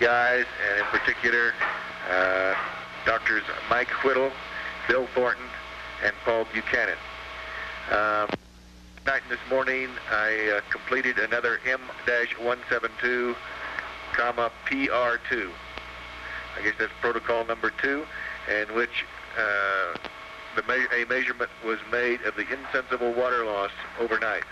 guys, and in particular, uh, Doctors Mike Whittle, Bill Thornton, and Paul Buchanan. Um, night this morning, I uh, completed another M-172, comma PR2. I guess that's protocol number two, in which uh, the me a measurement was made of the insensible water loss overnight.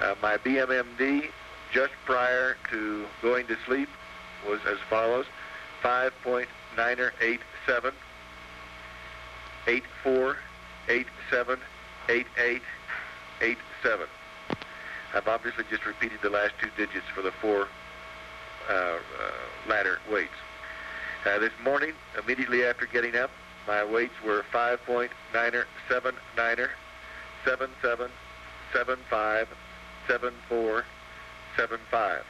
Uh, my BMMD just prior to going to sleep was as follows 5.987, 84, 87, 88, 87. I've obviously just repeated the last two digits for the four uh, uh, ladder weights. Uh, this morning, immediately after getting up, my weights were 5.9er, 7.9er, 7.7, 7.5, 7.4, 7.5.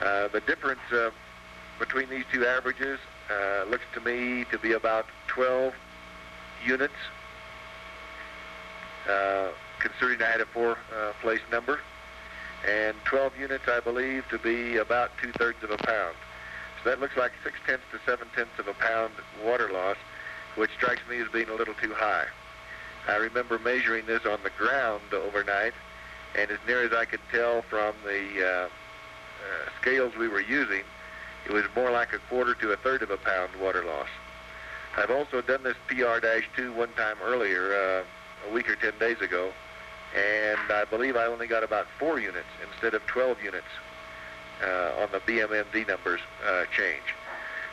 Uh, the difference uh, between these two averages uh, looks to me to be about 12 units, uh, considering I had a four-place uh, number, and 12 units I believe to be about two-thirds of a pound. So that looks like six-tenths to seven-tenths of a pound water loss, which strikes me as being a little too high. I remember measuring this on the ground overnight, and as near as I could tell from the uh, scales we were using, it was more like a quarter to a third of a pound water loss. I've also done this PR-2 one time earlier, uh, a week or 10 days ago, and I believe I only got about four units instead of 12 units uh, on the BMMD numbers uh, change.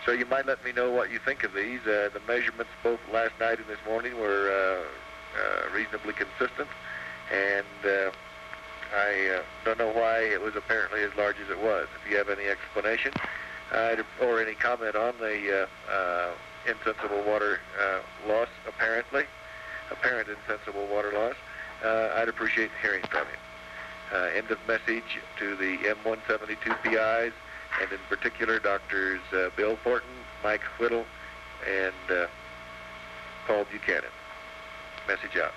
So you might let me know what you think of these. Uh, the measurements both last night and this morning were uh, uh, reasonably consistent, and uh, don't know why it was apparently as large as it was. If you have any explanation uh, or any comment on the uh, uh, insensible water uh, loss, apparently, apparent insensible water loss, uh, I'd appreciate hearing from you. Uh, end of message to the M172 PIs, and in particular, Doctors uh, Bill Thornton, Mike Whittle, and uh, Paul Buchanan. Message out.